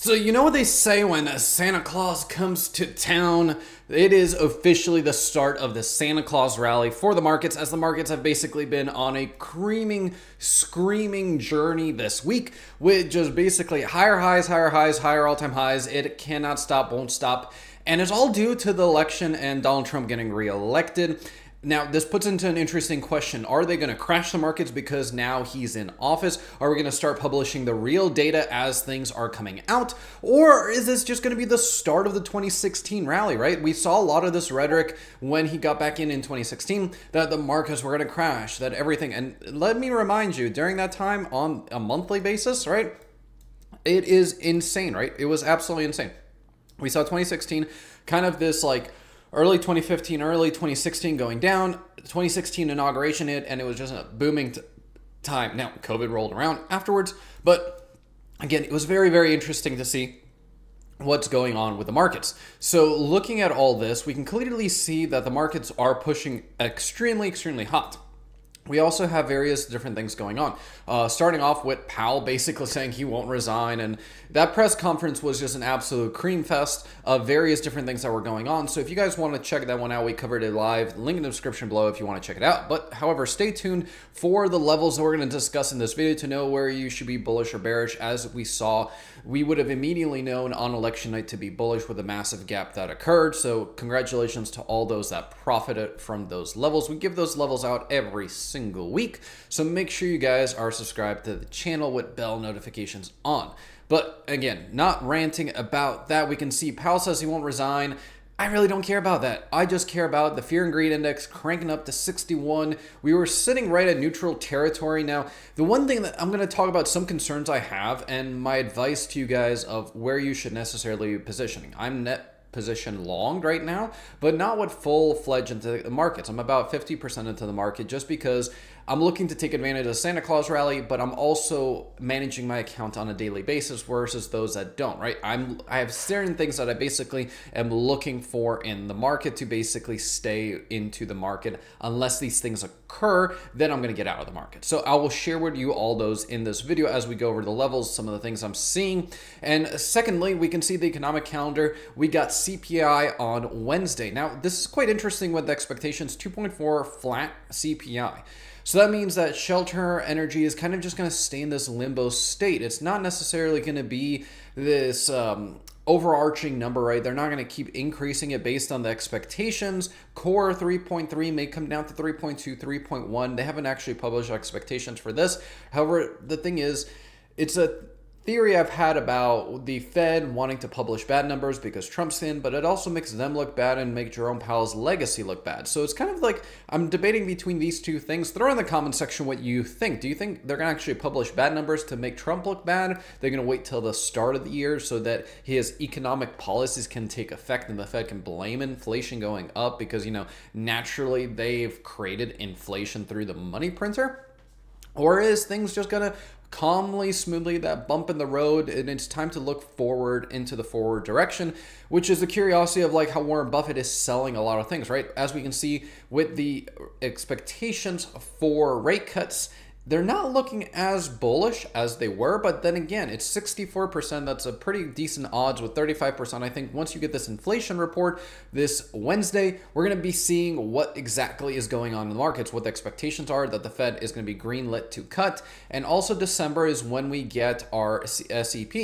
So, you know what they say when uh, Santa Claus comes to town? It is officially the start of the Santa Claus rally for the markets, as the markets have basically been on a creaming, screaming journey this week with just basically higher highs, higher highs, higher all time highs. It cannot stop, won't stop. And it's all due to the election and Donald Trump getting reelected. Now, this puts into an interesting question. Are they going to crash the markets because now he's in office? Are we going to start publishing the real data as things are coming out? Or is this just going to be the start of the 2016 rally, right? We saw a lot of this rhetoric when he got back in in 2016 that the markets were going to crash, that everything. And let me remind you, during that time on a monthly basis, right? It is insane, right? It was absolutely insane. We saw 2016 kind of this like early 2015, early 2016 going down, 2016 inauguration hit, and it was just a booming time. Now, COVID rolled around afterwards, but again, it was very, very interesting to see what's going on with the markets. So, looking at all this, we can clearly see that the markets are pushing extremely, extremely hot we also have various different things going on. Uh, starting off with Powell basically saying he won't resign, and that press conference was just an absolute cream fest of various different things that were going on. So if you guys want to check that one out, we covered it live. Link in the description below if you want to check it out. But however, stay tuned for the levels that we're going to discuss in this video to know where you should be bullish or bearish. As we saw, we would have immediately known on election night to be bullish with a massive gap that occurred. So congratulations to all those that profited from those levels. We give those levels out every single single week. So make sure you guys are subscribed to the channel with bell notifications on. But again, not ranting about that. We can see Powell says he won't resign. I really don't care about that. I just care about the fear and greed index cranking up to 61. We were sitting right at neutral territory. Now, the one thing that I'm going to talk about some concerns I have and my advice to you guys of where you should necessarily be positioning. I'm net position longed right now, but not with full fledged into the markets. I'm about 50% into the market just because I'm looking to take advantage of Santa Claus rally, but I'm also managing my account on a daily basis versus those that don't, right? I'm I have certain things that I basically am looking for in the market to basically stay into the market. Unless these things occur, then I'm going to get out of the market. So I will share with you all those in this video as we go over the levels, some of the things I'm seeing. And secondly, we can see the economic calendar. We got CPI on Wednesday. Now, this is quite interesting with the expectations 2.4 flat CPI. So that means that shelter energy is kind of just going to stay in this limbo state. It's not necessarily going to be this um, overarching number, right? They're not going to keep increasing it based on the expectations. Core 3.3 may come down to 3.2, 3.1. They haven't actually published expectations for this. However, the thing is, it's a theory I've had about the Fed wanting to publish bad numbers because Trump's in, but it also makes them look bad and make Jerome Powell's legacy look bad. So it's kind of like I'm debating between these two things. Throw in the comment section what you think. Do you think they're going to actually publish bad numbers to make Trump look bad? They're going to wait till the start of the year so that his economic policies can take effect and the Fed can blame inflation going up because, you know, naturally they've created inflation through the money printer? Or is things just gonna calmly, smoothly, that bump in the road, and it's time to look forward into the forward direction, which is the curiosity of like how Warren Buffett is selling a lot of things, right? As we can see with the expectations for rate cuts they're not looking as bullish as they were, but then again, it's 64%. That's a pretty decent odds with 35%. I think once you get this inflation report this Wednesday, we're going to be seeing what exactly is going on in the markets, what the expectations are that the Fed is going to be greenlit to cut. And also, December is when we get our SEP.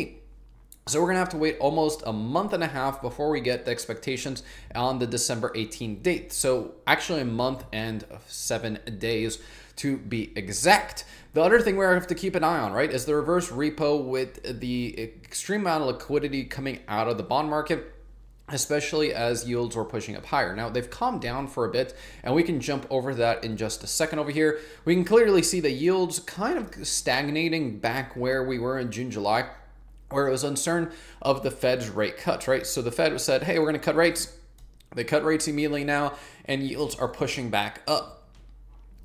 So we're going to have to wait almost a month and a half before we get the expectations on the December 18th date. So actually a month and seven days to be exact. The other thing we have to keep an eye on, right, is the reverse repo with the extreme amount of liquidity coming out of the bond market especially as yields were pushing up higher. Now, they've calmed down for a bit, and we can jump over that in just a second over here. We can clearly see the yields kind of stagnating back where we were in June, July, where it was uncertain of the Fed's rate cuts, right? So the Fed said, hey, we're going to cut rates. They cut rates immediately now, and yields are pushing back up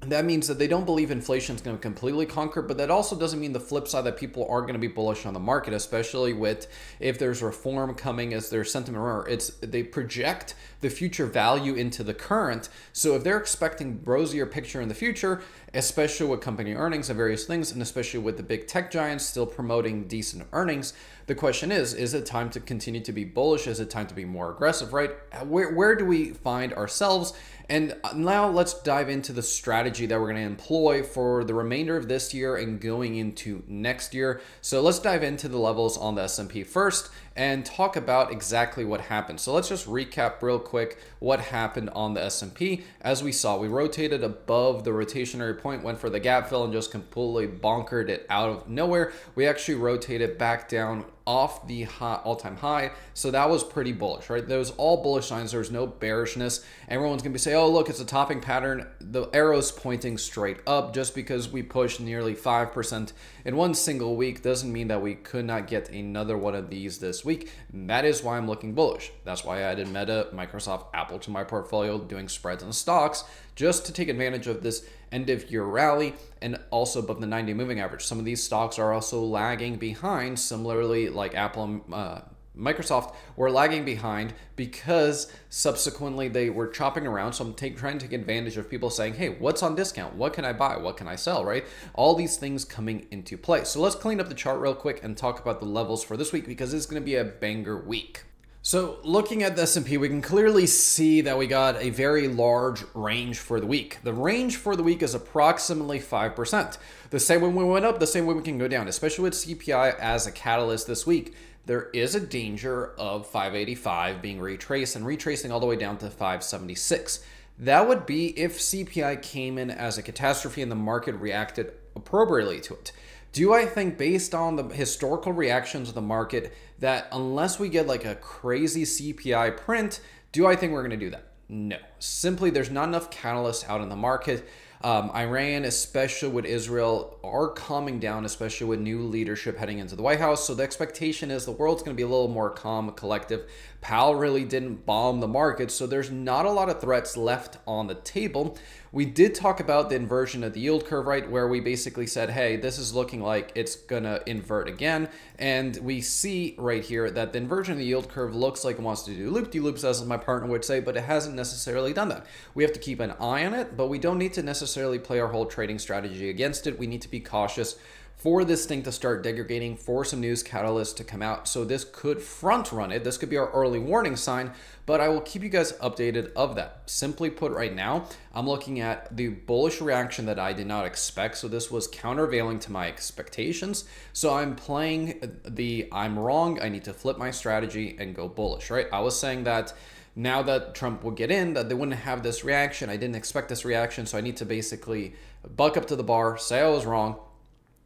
that means that they don't believe inflation is going to completely conquer, but that also doesn't mean the flip side that people are going to be bullish on the market, especially with if there's reform coming as their sentiment. Remember, it's they project the future value into the current. So if they're expecting rosier picture in the future, especially with company earnings and various things, and especially with the big tech giants still promoting decent earnings. The question is, is it time to continue to be bullish? Is it time to be more aggressive, right? Where, where do we find ourselves? And now let's dive into the strategy that we're going to employ for the remainder of this year and going into next year. So let's dive into the levels on the S&P first and talk about exactly what happened. So let's just recap real quick what happened on the S&P. As we saw, we rotated above the rotationary point, went for the gap fill and just completely bonkered it out of nowhere. We actually rotated back down off the high, all-time high. So that was pretty bullish, right? Was all bullish signs. There was no bearishness. Everyone's going to be saying, oh, look, it's a topping pattern. The arrow's pointing straight up just because we pushed nearly 5% in one single week doesn't mean that we could not get another one of these this week. That is why I'm looking bullish. That's why I added Meta, Microsoft, Apple to my portfolio doing spreads and stocks just to take advantage of this end of year rally and also above the 90 moving average. Some of these stocks are also lagging behind, similarly, like Apple. Uh, Microsoft were lagging behind because subsequently they were chopping around. So I'm take, trying to take advantage of people saying, hey, what's on discount? What can I buy? What can I sell, right? All these things coming into play. So let's clean up the chart real quick and talk about the levels for this week because it's going to be a banger week. So looking at the S&P, we can clearly see that we got a very large range for the week. The range for the week is approximately 5%. The same way we went up, the same way we can go down, especially with CPI as a catalyst this week. There is a danger of 585 being retraced and retracing all the way down to 576. That would be if CPI came in as a catastrophe and the market reacted appropriately to it. Do I think, based on the historical reactions of the market, that unless we get like a crazy CPI print, do I think we're going to do that? No. Simply, there's not enough catalysts out in the market. Um, Iran, especially with Israel, are calming down, especially with new leadership heading into the White House. So the expectation is the world's going to be a little more calm, collective. Powell really didn't bomb the market, so there's not a lot of threats left on the table. We did talk about the inversion of the yield curve, right, where we basically said, hey, this is looking like it's going to invert again. And we see right here that the inversion of the yield curve looks like it wants to do loop-de-loops, as my partner would say, but it hasn't necessarily done that. We have to keep an eye on it, but we don't need to necessarily play our whole trading strategy against it. We need to be cautious for this thing to start degrading, for some news catalysts to come out. So this could front run it. This could be our early warning sign, but I will keep you guys updated of that. Simply put, right now, I'm looking at the bullish reaction that I did not expect. So this was countervailing to my expectations. So I'm playing the I'm wrong. I need to flip my strategy and go bullish, right? I was saying that now that Trump would get in, that they wouldn't have this reaction. I didn't expect this reaction, so I need to basically buck up to the bar, say I was wrong,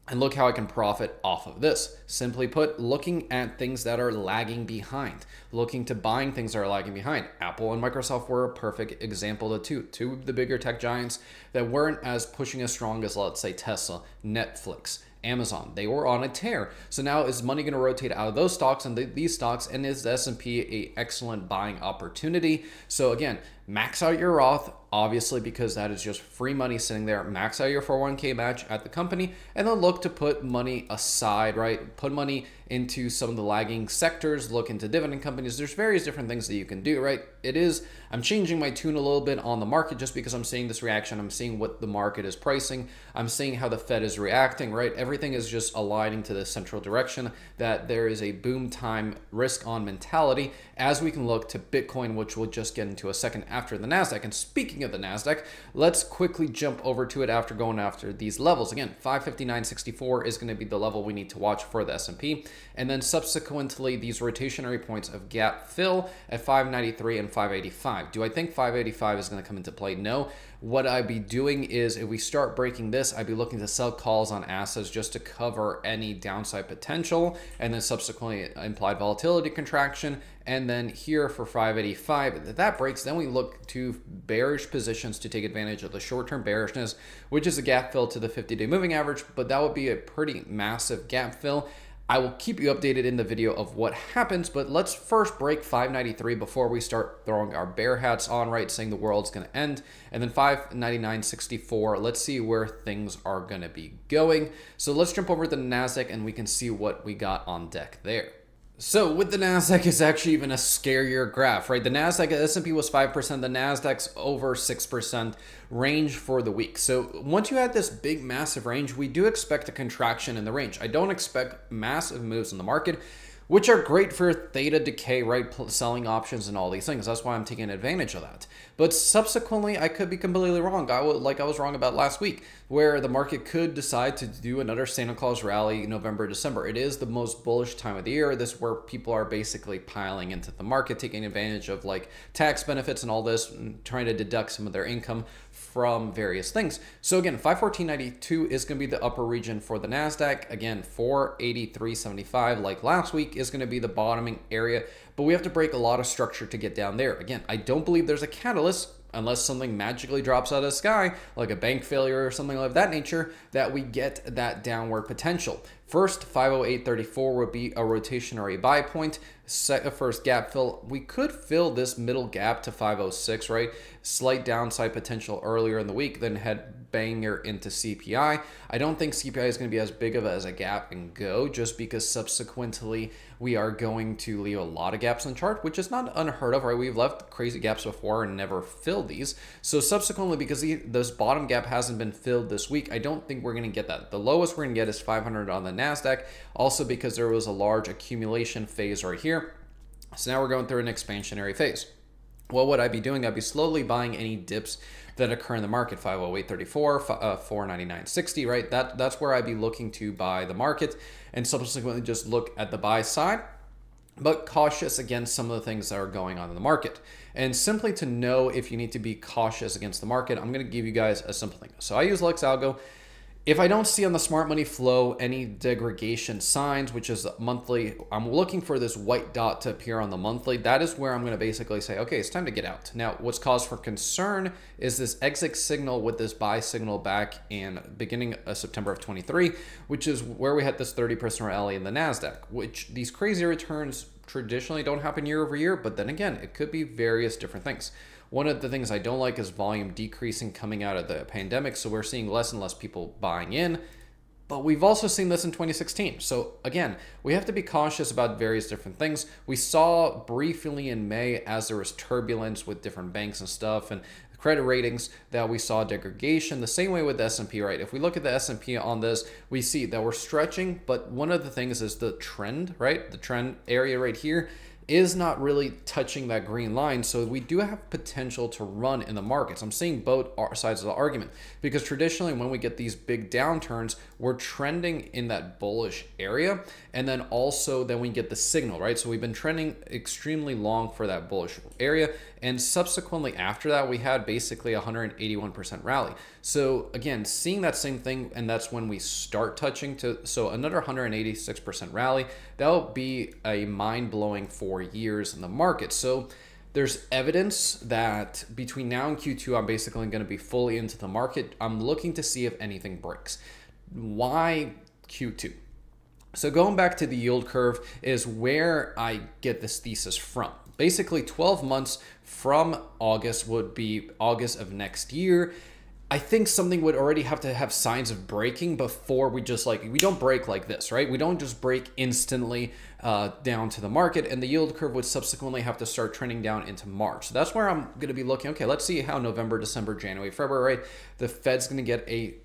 and look how I can profit off of this. Simply put, looking at things that are lagging behind, looking to buying things that are lagging behind. Apple and Microsoft were a perfect example of two, two of the bigger tech giants that weren't as pushing as strong as, let's say, Tesla, Netflix, Amazon. They were on a tear. So now is money going to rotate out of those stocks and the, these stocks and is the S&P a excellent buying opportunity? So again, max out your Roth obviously because that is just free money sitting there. Max out your 401k match at the company and then look to put money aside, right? Put money into some of the lagging sectors, look into dividend companies. There's various different things that you can do, right? It is, I'm changing my tune a little bit on the market just because I'm seeing this reaction. I'm seeing what the market is pricing. I'm seeing how the Fed is reacting, right? Everything is just aligning to the central direction that there is a boom time risk on mentality as we can look to Bitcoin, which we'll just get into a second after the NASDAQ. And speaking of the NASDAQ, let's quickly jump over to it after going after these levels. Again, 559.64 is going to be the level we need to watch for the S&P. And then subsequently, these rotationary points of gap fill at 593 and 585. Do I think 585 is going to come into play? No. What I'd be doing is if we start breaking this, I'd be looking to sell calls on assets just to cover any downside potential and then subsequently implied volatility contraction. And then here for 585, that breaks, then we look to bearish positions to take advantage of the short-term bearishness, which is a gap fill to the 50-day moving average, but that would be a pretty massive gap fill. I will keep you updated in the video of what happens, but let's first break 593 before we start throwing our bear hats on, right, saying the world's going to end. And then 599.64, let's see where things are going to be going. So let's jump over to the NASDAQ and we can see what we got on deck there. So with the Nasdaq, it's actually even a scarier graph, right? The Nasdaq S&P was five percent, the Nasdaq's over six percent range for the week. So once you had this big, massive range, we do expect a contraction in the range. I don't expect massive moves in the market which are great for theta decay, right? Selling options and all these things. That's why I'm taking advantage of that. But subsequently, I could be completely wrong. I would, like I was wrong about last week, where the market could decide to do another Santa Claus rally November, December. It is the most bullish time of the year. This is where people are basically piling into the market, taking advantage of like tax benefits and all this, and trying to deduct some of their income from various things. So again, 514.92 is going to be the upper region for the NASDAQ. Again, 483.75 like last week is going to be the bottoming area, but we have to break a lot of structure to get down there. Again, I don't believe there's a catalyst unless something magically drops out of the sky, like a bank failure or something of that nature, that we get that downward potential. First, 508.34 would be a rotation or a buy point. A first gap fill. We could fill this middle gap to 506, right? Slight downside potential earlier in the week, then head banger into CPI. I don't think CPI is going to be as big of a, as a gap and go just because subsequently we are going to leave a lot of gaps on chart, which is not unheard of, right? We've left crazy gaps before and never filled these. So subsequently, because the, this bottom gap hasn't been filled this week, I don't think we're going to get that. The lowest we're going to get is 500 on the NASDAQ, also because there was a large accumulation phase right here. So now we're going through an expansionary phase. What would I be doing? I'd be slowly buying any dips that occur in the market 508.34 uh, 499.60 right that that's where i'd be looking to buy the market and subsequently just look at the buy side but cautious against some of the things that are going on in the market. And simply to know if you need to be cautious against the market, I'm going to give you guys a simple thing. So I use LuxAlgo. If I don't see on the smart money flow any degradation signs, which is monthly, I'm looking for this white dot to appear on the monthly. That is where I'm going to basically say, okay, it's time to get out. Now, what's cause for concern is this exit signal with this buy signal back in beginning of September of 23, which is where we had this 30% rally in the NASDAQ, which these crazy returns traditionally don't happen year over year, but then again, it could be various different things. One of the things I don't like is volume decreasing coming out of the pandemic. So we're seeing less and less people buying in. But we've also seen this in 2016. So again, we have to be cautious about various different things. We saw briefly in May as there was turbulence with different banks and stuff and credit ratings that we saw degradation the same way with the S&P right if we look at the S&P on this we see that we're stretching but one of the things is the trend right the trend area right here is not really touching that green line. So we do have potential to run in the markets. I'm seeing both sides of the argument because traditionally when we get these big downturns, we're trending in that bullish area. And then also then we get the signal, right? So we've been trending extremely long for that bullish area. And subsequently after that, we had basically 181% rally. So again, seeing that same thing, and that's when we start touching to, so another 186% rally, that'll be a mind blowing four years in the market. So there's evidence that between now and Q2, I'm basically going to be fully into the market. I'm looking to see if anything breaks. Why Q2? So going back to the yield curve is where I get this thesis from basically 12 months from August would be August of next year. I think something would already have to have signs of breaking before we just like we don't break like this, right? We don't just break instantly uh, down to the market, and the yield curve would subsequently have to start trending down into March. So that's where I'm going to be looking. Okay, let's see how November, December, January, February, right? The Fed's going to get a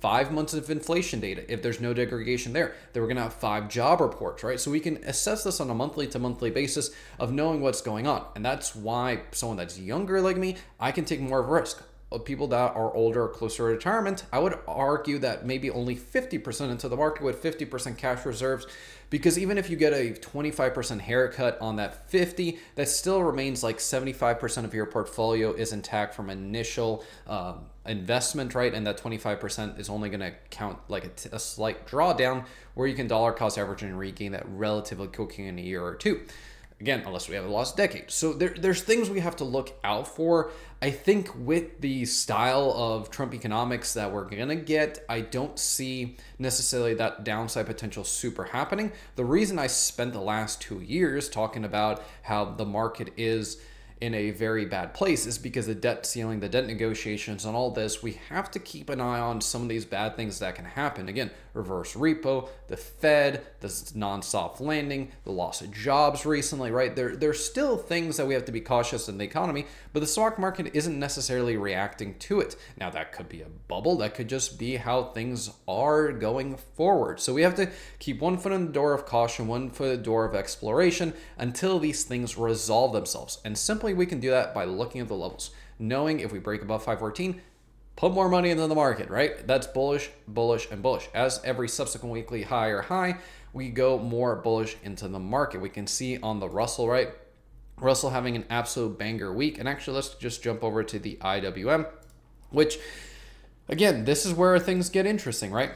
five months of inflation data if there's no degradation there. Then we're going to have five job reports, right? So we can assess this on a monthly to monthly basis of knowing what's going on. And that's why someone that's younger like me, I can take more of a risk. Of people that are older, closer to retirement, I would argue that maybe only 50% into the market with 50% cash reserves because even if you get a 25% haircut on that 50 that still remains like 75% of your portfolio is intact from initial um, investment right? And that 25% is only going to count like a, slight drawdown where you can dollar cost average and regain that relatively quickly in a year or two Again, unless we have a lost decade. So there, there's things we have to look out for. I think with the style of Trump economics that we're going to get, I don't see necessarily that downside potential super happening. The reason I spent the last two years talking about how the market is in a very bad place is because the debt ceiling, the debt negotiations, and all this, we have to keep an eye on some of these bad things that can happen. Again, reverse repo, the Fed, the non-soft landing, the loss of jobs recently, right? There, there's still things that we have to be cautious in the economy, but the stock market isn't necessarily reacting to it. Now, that could be a bubble, that could just be how things are going forward. So we have to keep one foot in the door of caution, one foot in the door of exploration until these things resolve themselves. And simply we can do that by looking at the levels, knowing if we break above 514, put more money into the market, right? That's bullish, bullish, and bullish. As every subsequent weekly high or high, we go more bullish into the market. We can see on the Russell, right? Russell having an absolute banger week. And actually, let's just jump over to the IWM, which, again, this is where things get interesting, right?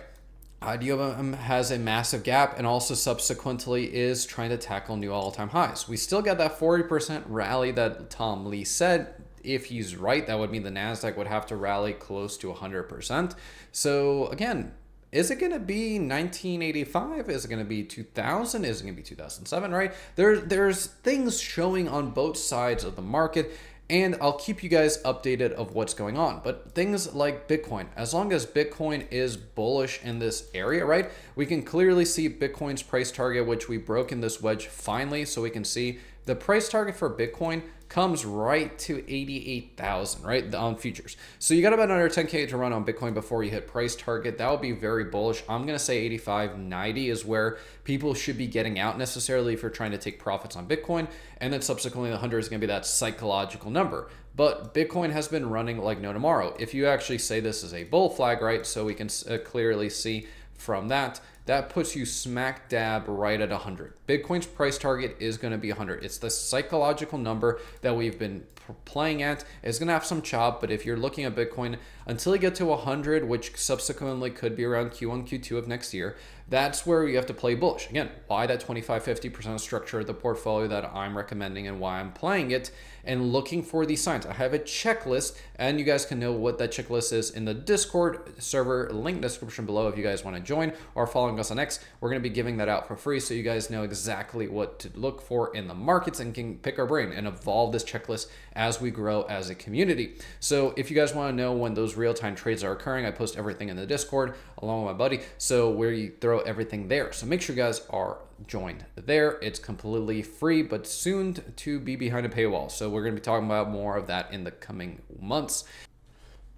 IWM has a massive gap and also subsequently is trying to tackle new all-time highs. We still got that 40% rally that Tom Lee said. If he's right, that would mean the Nasdaq would have to rally close to 100%. So again, is it going to be 1985? Is it going to be 2000? Is it going to be 2007? Right? There, there's things showing on both sides of the market and I'll keep you guys updated of what's going on. But things like Bitcoin, as long as Bitcoin is bullish in this area, right? We can clearly see Bitcoin's price target, which we broke in this wedge finally, so we can see the price target for Bitcoin comes right to 88,000, right, on futures. So you got about another 10K to run on Bitcoin before you hit price target. That would be very bullish. I'm going to say 85, 90 is where people should be getting out necessarily if you're trying to take profits on Bitcoin. And then subsequently, the 100 is going to be that psychological number. But Bitcoin has been running like no tomorrow. If you actually say this is a bull flag, right, so we can uh, clearly see from that that puts you smack dab right at 100. Bitcoin's price target is going to be 100. It's the psychological number that we've been playing at. It's going to have some chop, but if you're looking at Bitcoin until you get to 100, which subsequently could be around Q1, Q2 of next year, that's where you have to play bullish. Again, why that 25 50% structure of the portfolio that I'm recommending and why I'm playing it and looking for these signs. I have a checklist, and you guys can know what that checklist is in the Discord server link description below if you guys want to join or following us on X. We're going to be giving that out for free so you guys know exactly what to look for in the markets and can pick our brain and evolve this checklist as we grow as a community. So if you guys want to know when those real-time trades are occurring, I post everything in the Discord along with my buddy. So you throw everything there. So make sure you guys are joined there. It's completely free, but soon to be behind a paywall. So we're going to be talking about more of that in the coming months.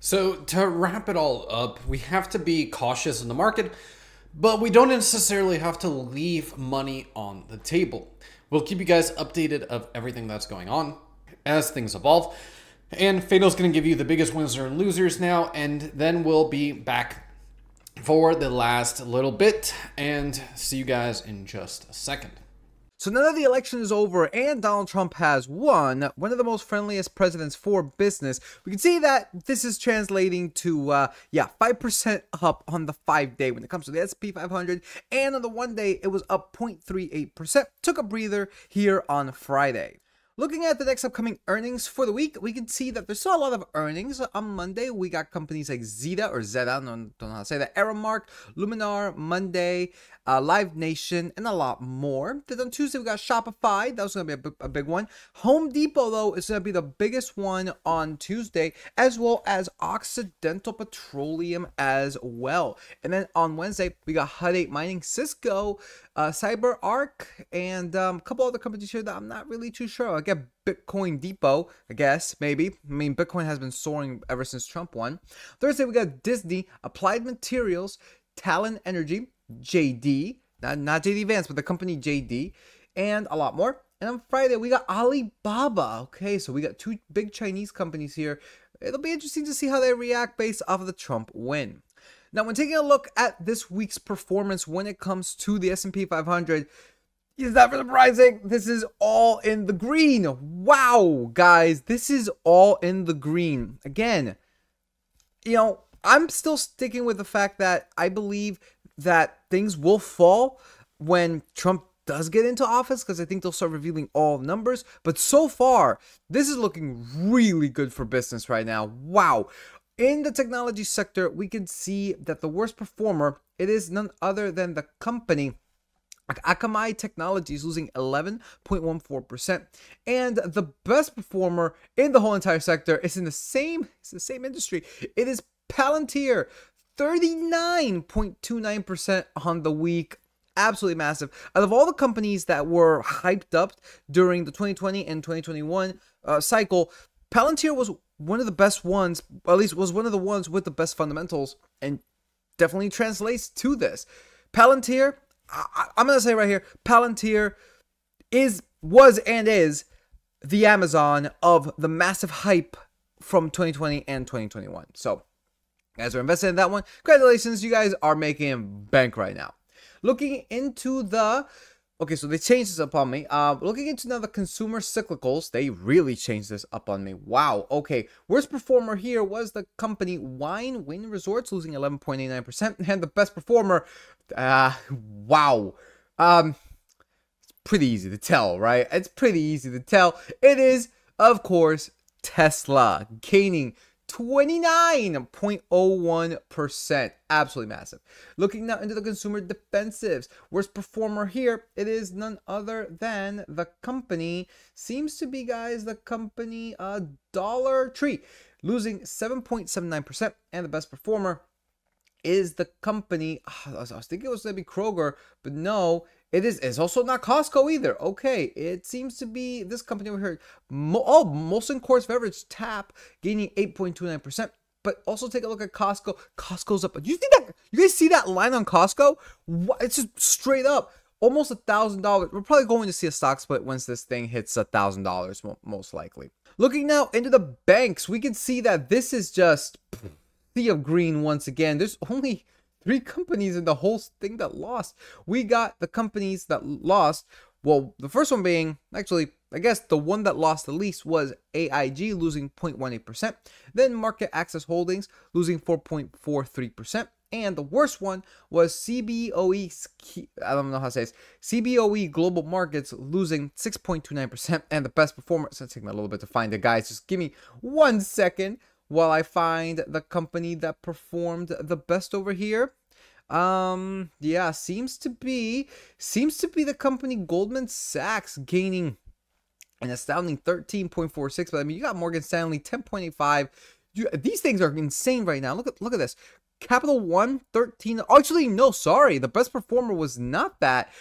So to wrap it all up, we have to be cautious in the market, but we don't necessarily have to leave money on the table. We'll keep you guys updated of everything that's going on as things evolve. And Fatal's going to give you the biggest winners and losers now, and then we'll be back for the last little bit and see you guys in just a second. So now that the election is over and Donald Trump has won, one of the most friendliest presidents for business, we can see that this is translating to, uh, yeah, 5% up on the five day when it comes to the S&P 500. And on the one day, it was up 0.38%. Took a breather here on Friday. Looking at the next upcoming earnings for the week, we can see that there's still a lot of earnings. On Monday, we got companies like Zeta or Zeta, I don't, know how to say that, Aramark, Luminar, Monday, uh, Live Nation, and a lot more. Then on Tuesday, we got Shopify. That was going to be a, a big one. Home Depot, though, is going to be the biggest one on Tuesday, as well as Occidental Petroleum as well. And then on Wednesday, we got Hut 8 Mining, Cisco, uh, CyberArk, and um, a couple other companies here that I'm not really too sure. I get Bitcoin Depot, I guess, maybe. I mean, Bitcoin has been soaring ever since Trump won. Thursday, we got Disney, Applied Materials, Talen Energy, JD, not, not JD Vance, but the company JD, and a lot more. And on Friday, we got Alibaba. Okay, so we got two big Chinese companies here. It'll be interesting to see how they react based off of the Trump win. Now, when taking a look at this week's performance when it comes to the S&P 500, is that surprising? This is all in the green. Wow, guys, this is all in the green. Again, you know, I'm still sticking with the fact that I believe that things will fall when Trump does get into office because I think they'll start revealing all numbers. But so far, this is looking really good for business right now. Wow. In the technology sector, we can see that the worst performer, it is none other than the company Akamai Technologies losing 11.14%. And the best performer in the whole entire sector is in the same, it's the same industry. It is Palantir, 39.29% on the week. Absolutely massive. Out of all the companies that were hyped up during the 2020 and 2021 uh, cycle, Palantir was one of the best ones, at least was one of the ones with the best fundamentals, and definitely translates to this. Palantir, I, am gonna say right here, Palantir is was and is the Amazon of the massive hype from 2020 and 2021. So, guys are invested in that one. Congratulations, you guys are making bank right now. Looking into the Okay, so they changed this up on me. Uh, looking into now the consumer cyclicals, they really changed this up on me. Wow. Okay, worst performer here was the company Wine Win Resorts, losing 11.89%, and the best performer, uh, wow. Um, it's pretty easy to tell, right? It's pretty easy to tell. It is, of course, Tesla, gaining 29.01%. Absolutely massive. Looking now into the consumer defensives. Worst performer here, it is none other than the company, seems to be, guys, the company uh, Dollar Tree, losing 7.79%. And the best performer is the company, I was thinking it was going to be Kroger, but no, it is. It's also not Costco either. Okay, it seems to be this company over here. Mo- oh, Molson Coors Beverage Tap gaining 8.29%. But also take a look at Costco. Costco's up. You see that? You guys see that line on Costco? What? It's just straight up almost a thousand dollars. We're probably going to see a stock split once this thing hits a thousand dollars, most likely. Looking now into the banks, we can see that this is just sea of green once again. There's only three companies in the whole thing that lost. We got the companies that lost. Well, the first one being actually, I guess the one that lost the least was AIG losing 0.18%. Then MarketAxess Holdings losing 4.43%. And the worst one was CBOE, I don't know how to say this, CBOE Global Markets losing 6.29%. And the best performer, it's going to take me a little bit to find it, guys. Just give me one second while I find the company that performed the best over here. Um, yeah, seems to be seems to be the company Goldman Sachs gaining an astounding 13.46. But I mean, you got Morgan Stanley 10.85. these things are insane right now. Look at look at this. Capital One 13. Actually, no, sorry. The best performer was not that.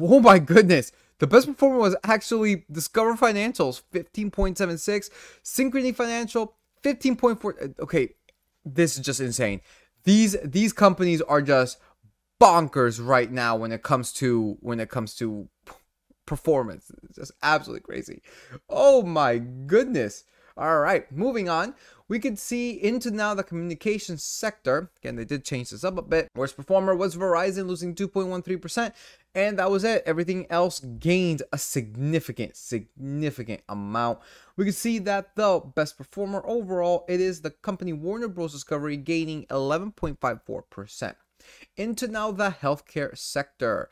Oh my goodness. The best performer was actually Discover Financials 15.76, Synchrony Financial 15.4 uh, okay, this is just insane. These these companies are just bonkers right now when it comes to when it comes to performance. It's just absolutely crazy. Oh my goodness. All right, moving on. We could see into now the communications sector. Again, they did change this up a bit. Worst performer was Verizon, losing 2.13%. And that was it. Everything else gained a significant, significant amount. We can see that the best performer overall, it is the company Warner Bros. Discovery gaining 11.54%. Into now the healthcare sector.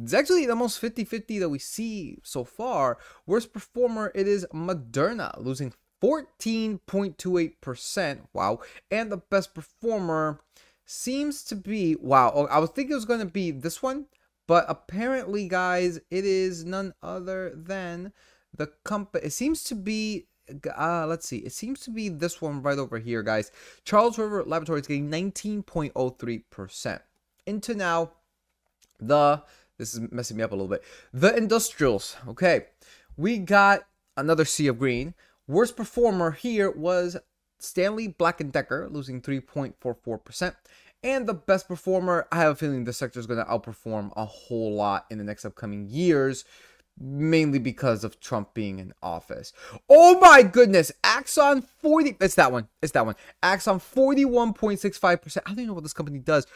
It's actually the most 50-50 that we see so far. Worst performer, it is Moderna, losing 14.28%. Wow. And the best performer seems to be, wow, I was thinking it was going to be this one, but apparently, guys, it is none other than the company. It seems to be uh, let's see. It seems to be this one right over here, guys. Charles River Laboratories getting 19.03%. Into now the this is messing me up a little bit. The industrials. Okay. We got another sea of green. Worst performer here was Stanley Black & Decker, losing 3.44%. And the best performer, I have a feeling the sector is going to outperform a whole lot in the next upcoming years, mainly because of Trump being in office. Oh my goodness, Axon 40, it's that one, it's that one. Axon 41.65%. I don't even know what this company does.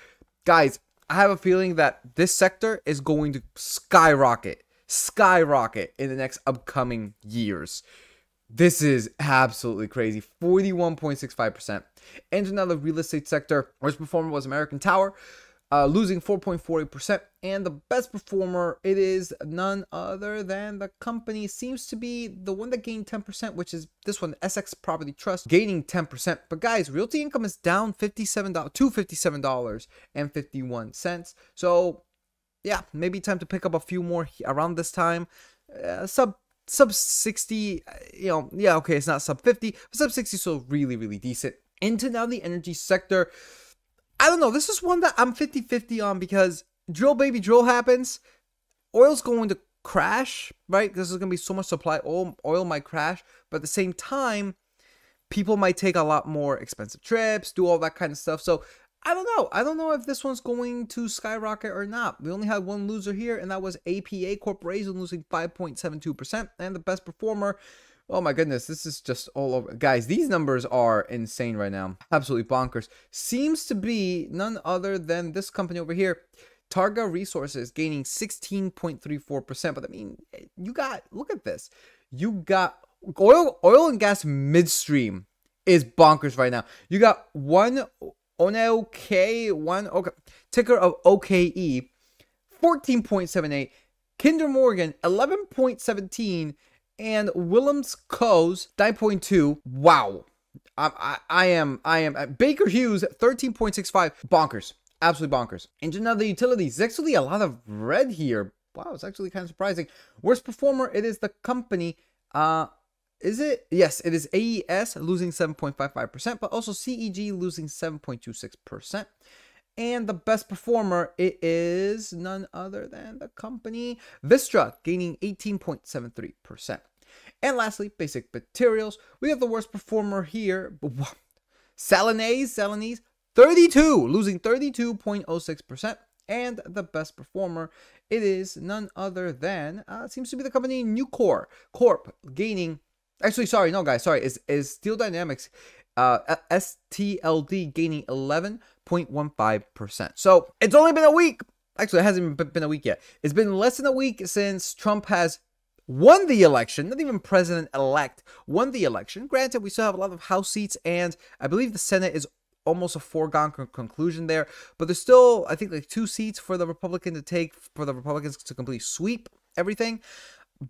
Guys, I have a feeling that this sector is going to skyrocket, skyrocket in the next upcoming years. This is absolutely crazy. 41.65%. And another real estate sector, worst performer was American Tower, uh, losing 4.48%. And the best performer, it is none other than the company seems to be the one that gained 10%, which is this one, Essex Property Trust, gaining 10%. But guys, realty income is down $57 to $57.51. So yeah, maybe time to pick up a few more around this time. Uh, sub sub 60, uh, you know, yeah, okay, it's not sub 50, but sub 60 is so really, really decent. Into now the energy sector. I don't know. This is one that I'm 50 50 on because drill baby drill happens. Oil's going to crash, right? Because there's going to be so much supply. Oil, oil might crash, but at the same time, people might take a lot more expensive trips, do all that kind of stuff. So I don't know. I don't know if this one's going to skyrocket or not. We only had one loser here, and that was APA Corporation losing 5.72%. And the best performer, oh my goodness, this is just all over. Guys, these numbers are insane right now. Absolutely bonkers. Seems to be none other than this company over here. Targa Resources gaining 16.34%. But I mean, you got, look at this. You got oil, oil and gas midstream is bonkers right now. You got one ONEOK, one okay, ticker of OKE, 14.78, Kinder Morgan, 11.17, and Williams Co's 9.2. Wow. I, I, am, I am, Baker Hughes, 13.65. Bonkers. Absolutely bonkers. Into another utilities. There's actually a lot of red here. Wow, it's actually kind of surprising. Worst performer, it is the company. Uh, is it? Yes, it is AES losing 7.55%, but also CEG losing 7.26%. And the best performer, it is none other than the company Vistra, gaining 18.73%. And lastly, basic materials. We have the worst performer here, Celanese, Celanese, 32, losing 32.06%. And the best performer, it is none other than, uh, seems to be the company Nucor Corp, gaining Actually, sorry, no, guys, sorry. Is is Steel Dynamics, uh, STLD gaining 11.15%. So it's only been a week. Actually, it hasn't been a week yet. It's been less than a week since Trump has won the election, not even president elect, won the election. Granted, we still have a lot of House seats, and I believe the Senate is almost a foregone conclusion there. But there's still, I think, like two seats for the Republican to take, for the Republicans to completely sweep everything.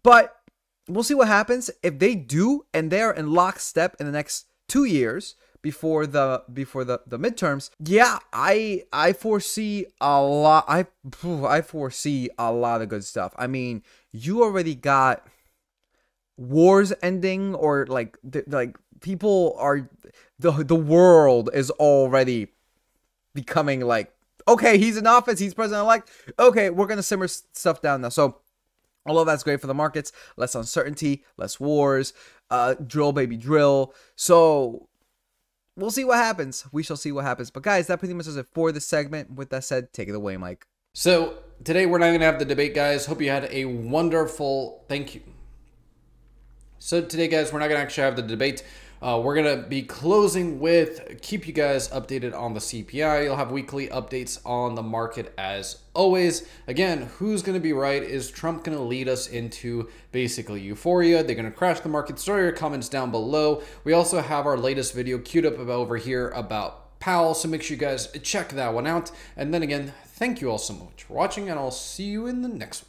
But we'll see what happens. If they do and they're in lockstep in the next two years before the before the the midterms yeah i i foresee a lot i i foresee a lot of good stuff. I mean you already got wars ending or like like people are the the world is already becoming like okay he's in office he's president elect okay we're gonna simmer stuff down now. So all of that's great for the markets. Less uncertainty, less wars, uh, drill, baby, drill. So we'll see what happens. We shall see what happens. But guys, that pretty much does it for this segment. With that said, take it away, Mike. So today we're not going to have the debate, guys. Hope you had a wonderful. Thank you. So today, guys, we're not going to actually have the debate. Uh, we're going to be closing with keep you guys updated on the CPI. You'll have weekly updates on the market as always. Again, who's going to be right? Is Trump going to lead us into basically euphoria? They're going to crash the market. Throw your comments down below. We also have our latest video queued up over here about Powell, so make sure you guys check that one out. And then again, thank you all so much for watching, and I'll see you in the next one.